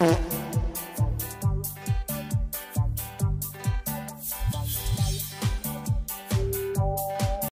Mm-hmm.